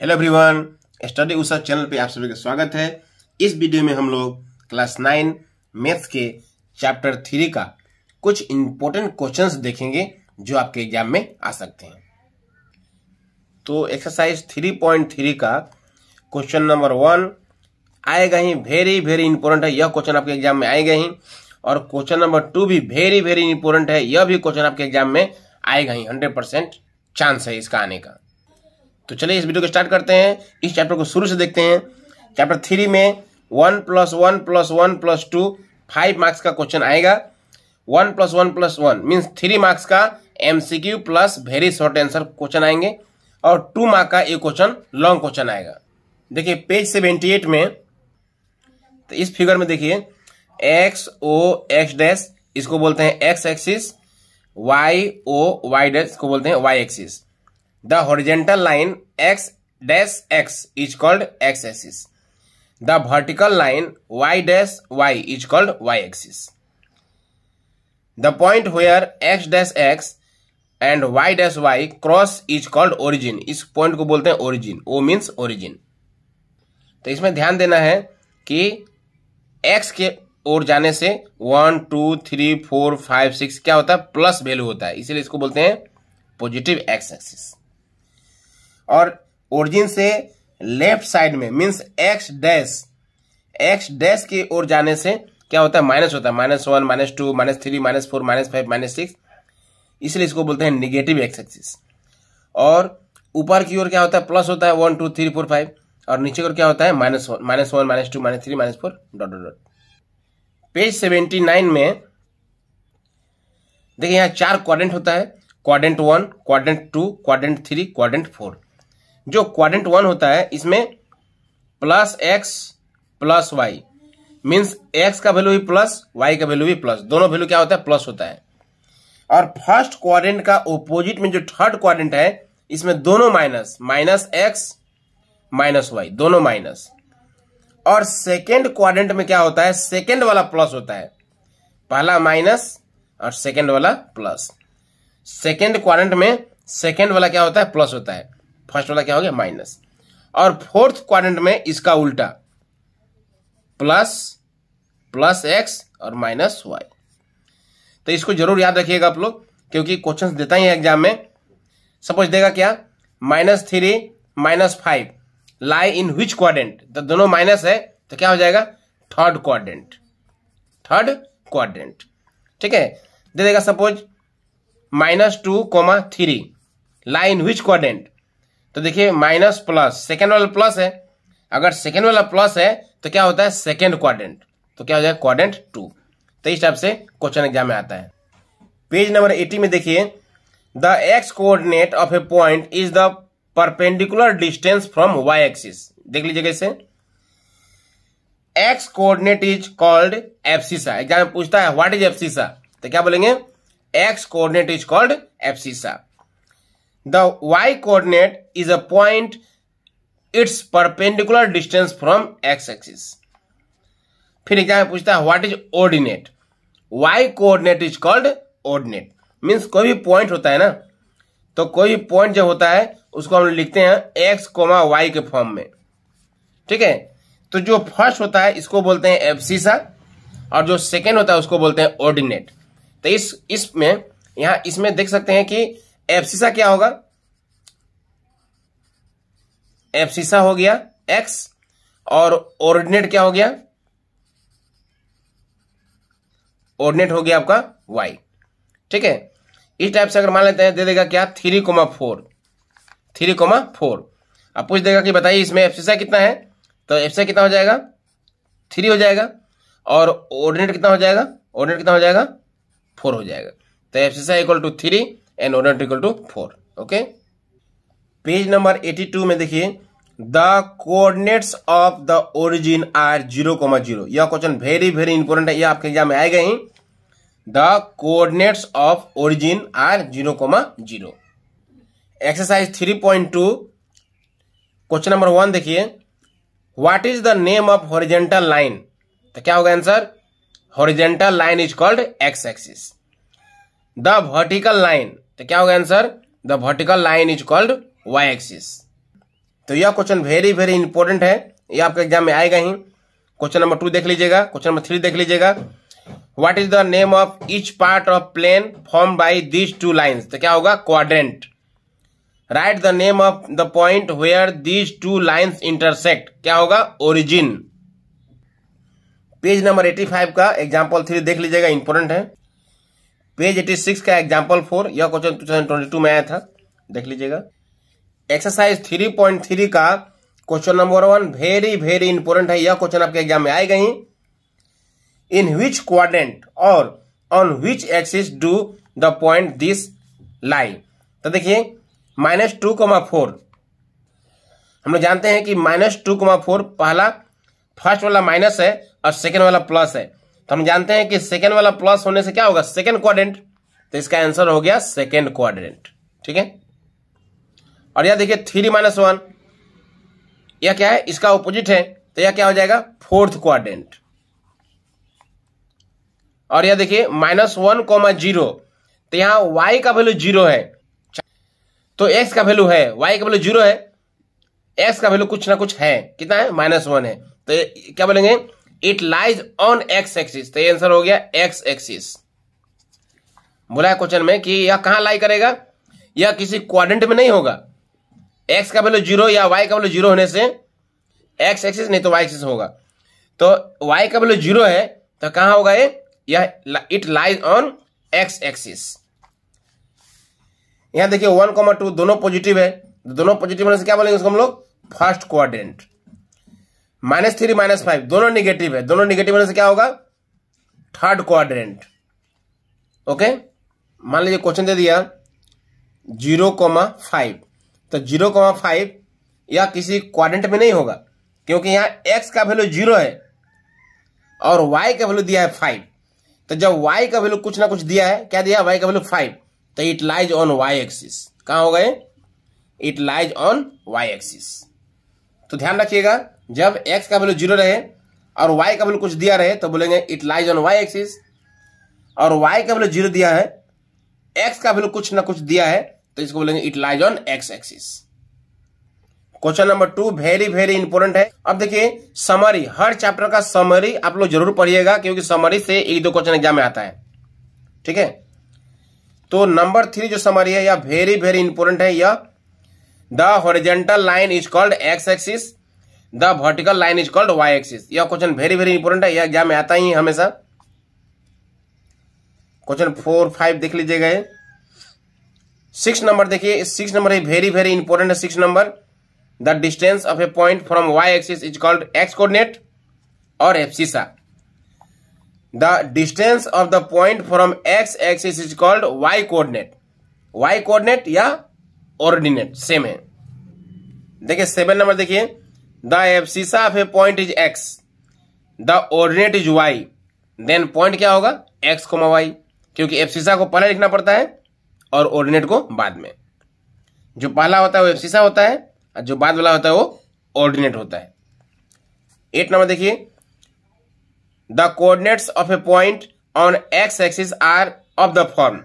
Hello everyone study Usha channel पे आप सभी का स्वागत है। इस वीडियो में हम लोग क्लास नाइन मैथ्स के चैप्टर थ्री का कुछ इंपॉर्टेंट क्वेश्चंस देखेंगे जो आपके एग्ज़ाम में आ सकते हैं। तो एक्सरसाइज थ्री पॉइंट थ्री का क्वेश्चन नंबर वन आएगा ही वेरी वेरी इंपॉर्टेंट है। यह क्वेश्चन आपके एग्ज़ाम में आएगा ही। और क्वेश्चन नंबर टू भी वेरी वेरी इंपॉर्टेंट है। यह भी क्वेश्चन आपके एग्ज़ाम में आएगा ही। हंड्रेड परसेंट चांस है इसका आने का। तो चलिए इस वीडियो को स्टार्ट करते हैं। इस चैप्टर को शुरू से देखते हैं। चैप्टर थ्री में one plus one plus one plus two five marks का क्वेश्चन आएगा। One plus one plus one means three marks का MCQ plus very short answer question आएँगे। और टू मार्क का एक क्वेश्चन लॉन्ग क्वेश्चन आएगा। देखिए पेज सेवेंटी एट में तो इस फिगर में देखिए एक्स ओ एक्स डैश इसको बोलते हैं X axis Y O Y dash इसको बोलते हैं Y axis the horizontal line X dash X is called X axis the vertical line Y dash Y is called Y axis the point where X dash X and Y dash Y cross is called origin इस point को बोलते हैं origin ओ means origin तो इसमें ध्यान देना है कि एक्स के ओर जाने से one two three four five six क्या होता है? प्लस वैल्यू होता है। इसीलिए इसको बोलते हैं पॉजिटिव एक्स एक्सिस और ओरिजिन से लेफ़्ट साइड में means X dash X dash की ओर जाने से क्या होता है? माइनस होता है। Minus one minus two minus three minus four minus five minus six इसलिए इसको बोलते हैं निगेटिव एक्स एक्सिस और ऊपर की ओर क्या होता है? प्लस होता है one two three four five और नीचे की ओर क्या होता है? Minus one minus one minus two minus three minus four dot dot dot page seventy nine में, देखिए यहाँ चार क्वाड्रेंट होता है। Quadrant one quadrant two quadrant three quadrant four जो क्वाड्रेंट वन होता है, इसमें plus X plus Y means X का वैल्यू भी प्लस वाई का वैल्यू भी प्लस दोनों वैल्यू क्या होता है? प्लस होता है. और फ़र्स्ट क्वाड्रेंट का ओपोजिट में जो थर्ड क्वाड्रेंट है, इसमें दोनों minus minus X minus Y दोनों माइनस और सेकेंड क्वाड्रेंट में क्या होता है? सेकेंड वाला प्लस होता है. पहला माइनस और सेकेंड वाला प्लस सेकेंड क्वाड्रेंट में सेकेंड वाला क्या होता है? प्लस होता है. फ़र्स्ट वाला क्या हो गया? माइनस। और फोर्थ क्वाड्रेंट में इसका उल्टा। प्लस प्लस एक्स और माइनस वाई तो इसको ज़रूर याद रखिएगा आप लोग, क्योंकि क्वेश्चंस देता ही है एग्ज़ाम में। सपोज़ देगा क्या? Minus three minus five lie in which quadrant तो दोनों माइनस है तो क्या हो जाएगा? थर्ड क्वाड्रेंट थर्ड क्वाड्रेंट ठीक है? दे देगा suppose minus two comma three lie in which quadrant तो देखिए माइनस प्लस सेकेंड वाला प्लस है। अगर सेकेंड वाला प्लस है तो क्या होता है? सेकेंड क्वाड्रेंट तो क्या हो जाएगा? क्वाड्रेंट टू तो इस टाइप से क्वेश्चन एग्ज़ाम में आता है। पेज नंबर एटी में देखिए the X coordinate of a point is the perpendicular distance from Y axis देख लीजिए कैसे। X coordinate is called abscissa exam में पूछता है व्हाट इज़ एफसीसा तो क्या बोलेंगे? X coordinate is called abscissa the Y coordinate is a point its perpendicular distance from X axis फिर एग्ज़ाम पूछता है what is ordinate Y coordinate is called ordinate means कोई भी पॉइंट होता है ना तो कोई भी पॉइंट जब होता है, उसको हम लिखते हैं एक्स कोमा वाई के फॉर्म में। ठीक है? तो जो फ़र्स्ट होता है, इसको बोलते हैं एफसीसा और जो सेकेंड होता है, उसको बोलते हैं ऑर्डिनेट तो इस, इसमें, यहाँ, इसमें देख सकते हैं कि एफसीसा क्या होगा? एफसीसा हो गया एक्स और ऑर्डिनेट क्या हो गया? ऑर्डिनेट हो गया आपका वाई। ठीक है? इस टाइप से अगर मान लेते हैं, दे देगा क्या? Three comma four. Three comma four. अब पूछ देगा कि बताइए, इसमें एफसीसा कितना है? तो एफसीसा कितना हो जाएगा? थ्री हो जाएगा। और ऑर्डिनेट कितना हो जाएगा? ऑर्डिनेट कितना हो जाएगा? फोर हो जाएगा। तो abscissa equal to three. And ordinate equal to four okay page number eighty two में देखिए the coordinates of the origin are zero comma zero यह क्वेश्चन वेरी वेरी इंपॉर्टेंट है, यह आपके एग्ज़ाम में आएगा ही। The coordinates of origin are zero comma zero exercise three point two question number one देखिए what is the name of horizontal line तो क्या होगा answer horizontal line is called X axis the vertical line तो क्या होगा answer the vertical line is called Y axis तो यह question very very important है। यह आपके एग्ज़ाम में आएगा ही। क्वेश्चन नंबर टू देख लीजिएगा। क्वेश्चन नंबर थ्री देख लीजिएगा। What is the name of each part of plane form by these two lines तो क्या होगा? Quadrant right the name of the point where these two lines intersect क्या होगा? Origin page number 85 का example three देख लीजिएगा। Important है। Page 86 का एग्ज़ाम्पल फोर यह क्वेश्चन 2022 में आया था। देख लीजिएगा। एक्सरसाइज 3.3 का question number one very very important है। यह क्वेश्चन आपके एग्ज़ाम में आएगा ही। इन विच क्वाड्रेंट और on which axis do the point this lie तो देखिए माइनस टू कोमा फोर हम लोग जानते हैं कि माइनस टू कोमा फोर पहला फ़र्स्ट वाला माइनस है और सेकेंड वाला प्लस है। तो हम जानते हैं कि सेकेंड वाला प्लस होने से क्या होगा? सेकेंड क्वाड्रेंट तो इसका आंसर हो गया सेकेंड क्वाड्रेंट ठीक है? और यह देखिए थ्री माइनस वन यह क्या है? इसका ऑपोजिट है। तो यह क्या हो जाएगा? फोर्थ क्वाड्रेंट और यह देखिए माइनस वन कॉमा ज़ीरो तो यहाँ वाई का वैल्यू ज़ीरो है। तो एक्स का वैल्यू है। वाई का वैल्यू ज़ीरो है। एक्स का वैल्यू कुछ ना कुछ है। कितना है? माइनस वन है। तो क्या बोलेंगे? It lies on X axis तो आंसर हो गया एक्स एक्सिस बोला क्वेश्चन में कि यह कहाँ लाई करेगा? यह किसी क्वाड्रेंट में नहीं होगा। एक्स का वैल्यू ज़ीरो या वाई का वैल्यू ज़ीरो होने से एक्स एक्सिस नहीं तो वाई एक्सिस होगा। तो वाई का वैल्यू ज़ीरो है तो कहाँ होगा ये? यह it lies on X axis यहाँ देखिए वन कॉमा टू दोनों पॉजिटिव है। दोनों पॉजिटिव होने से क्या बोलेंगे उसको हम लोग? First quadrant minus three, minus five, दोनों निगेटिव है। दोनों निगेटिव होने से क्या होगा? थर्ड क्वाड्रेंट ओके मान लीजिए क्वेश्चन दे दिया। Zero comma five. तो ज़ीरो कोमा फाइव या किसी क्वाड्रेंट में नहीं होगा, क्योंकि यहाँ एक्स का वैल्यू ज़ीरो है और वाई का वैल्यू दिया है फाइव तो जब वाई का वैल्यू कुछ ना कुछ दिया है, क्या दिया? वाई का वैल्यू फाइव तो it lies on Y axis कहाँ हो गए? It lies on Y axis तो ध्यान रखिएगा, जब एक्स का वैल्यू ज़ीरो रहे और वाई का वैल्यू कुछ दिया रहे तो बोलेंगे it lies on Y axis और वाई का वैल्यू ज़ीरो दिया है एक्स का वैल्यू कुछ ना कुछ दिया है तो इसको बोलेंगे it lies on X axis question number two very very important है। अब देखिए समरी हर चैप्टर का समरी आप लोग ज़रूर पढ़िएगा, क्योंकि समरी से एक दो क्वेश्चन एग्ज़ाम में आता है। ठीक है? तो नंबर थ्री जो समरी है, यह वेरी वेरी इंपॉर्टेंट है, यह the horizontal line is called X axis the vertical line is called Y axis यह क्वेश्चन वेरी वेरी इंपॉर्टेंट है। यह एग्ज़ाम में आता ही हमेशा। क्वेश्चन फोर फाइव देख लीजिएगा सिक्स नंबर देखिए। Six number very very important है six number the distance of a point from Y axis is called X coordinate और abscissa the distance of the point from X axis is called Y coordinate Y coordinate या ordinate same है। देखिए seven number देखिए। The abscissa of a point is X the ordinate is Y then point क्या होगा? X comma Y क्योंकि एफसीसा को पहले लिखना पड़ता है और ऑर्डिनेट को बाद में। जो पहला होता है वो एफसीसा होता है, और जो बाद वाला होता है वो ऑर्डिनेट होता है। एट नंबर देखिए। The coordinates of a point on X axis are of the form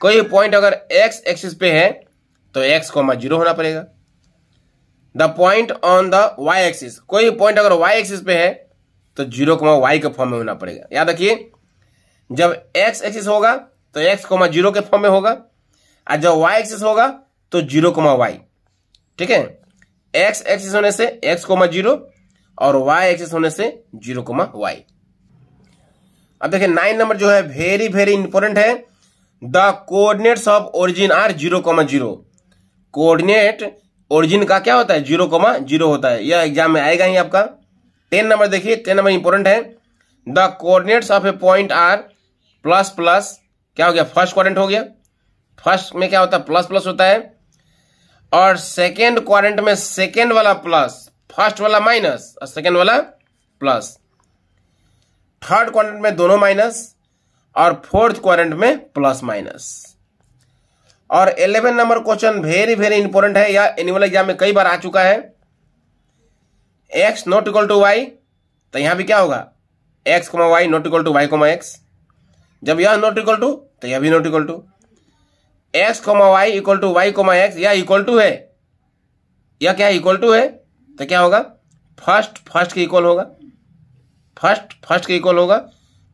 कोई पॉइंट अगर एक्स एक्सिस पे है तो एक्स कोमा ज़ीरो होना पड़ेगा। The point on the Y axis कोई पॉइंट अगर वाई एक्सिस पे है तो ज़ीरो कोमा वाई के फॉर्म में होना पड़ेगा। याद रखिए, जब एक्स एक्सिस होगा तो एक्स कोमा ज़ीरो के फॉर्म में होगा, और जब वाई एक्सिस होगा तो ज़ीरो कोमा वाई ठीक है? एक्स एक्सिस होने से एक्स कोमा ज़ीरो और वाई एक्सिस होने से ज़ीरो कोमा वाई अब देखिए नाइन नंबर जो है वेरी वेरी इंपॉर्टेंट है। The coordinates of origin are zero comma zero coordinate origin का क्या होता है? ज़ीरो कोमा ज़ीरो होता है। यह एग्ज़ाम में आएगा ही आपका। टेन नंबर देखिए, टेन नंबर इंपॉर्टेंट है। The coordinates of a point are plus plus क्या हो गया? फ़र्स्ट क्वाड्रेंट हो गया। फ़र्स्ट में क्या होता है? प्लस प्लस होता है। और सेकेंड क्वाड्रेंट में सेकेंड वाला प्लस फ़र्स्ट वाला माइनस और सेकेंड वाला प्लस थर्ड क्वाड्रेंट में दोनों माइनस और फोर्थ क्वाड्रेंट में प्लस माइनस और eleven number question very very important है, या एनुअल एग्ज़ाम में कई बार आ चुका है। X not equal to y तो यहाँ भी क्या होगा? X comma y not equal to y comma x जब यह नॉट इक्वल टू तो यह भी not equal to x comma y equal to y comma x या इक्वल टू है। यह क्या इक्वल टू है? तो क्या होगा? फ़र्स्ट फ़र्स्ट के इक्वल होगा। फ़र्स्ट फ़र्स्ट के इक्वल होगा।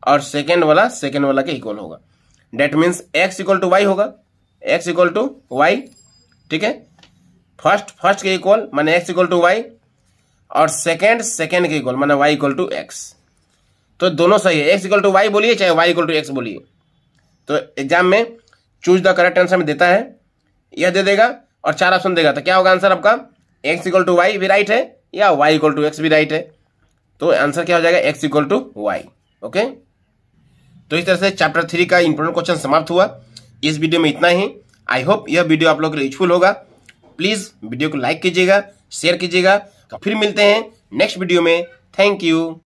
और सेकेंड वाला सेकेंड वाला के इक्वल होगा। That means x equal to y होगा। एक्स इक्वल टू वाई ठीक है? फ़र्स्ट फ़र्स्ट के इक्वल माने एक्स इक्वल टू वाई और सेकेंड सेकेंड के इक्वल माने वाई इक्वल टू एक्स तो दोनों सही है। एक्स इक्वल टू वाई बोलिए, चाहे वाई इक्वल टू एक्स बोलिए। तो एग्ज़ाम में चूज़ द करेक्ट आंसर में देता है। यह दे देगा और चार ऑप्शन देगा। तो क्या होगा आंसर आपका? एक्स इक्वल टू वाई भी राइट है, या वाई इक्वल टू एक्स भी राइट है। तो आंसर क्या हो जाएगा? X equal to y okay तो इस तरह से चैप्टर थ्री का इंपोर्टेंट क्वेश्चन समाप्त हुआ। इस वीडियो में इतना ही। आई होप यह वीडियो आप लोग यूजफुल होगा। प्लीज़ वीडियो को लाइक कीजिएगा शेयर कीजिएगा। तो फिर मिलते हैं नेक्स्ट वीडियो में। Thank you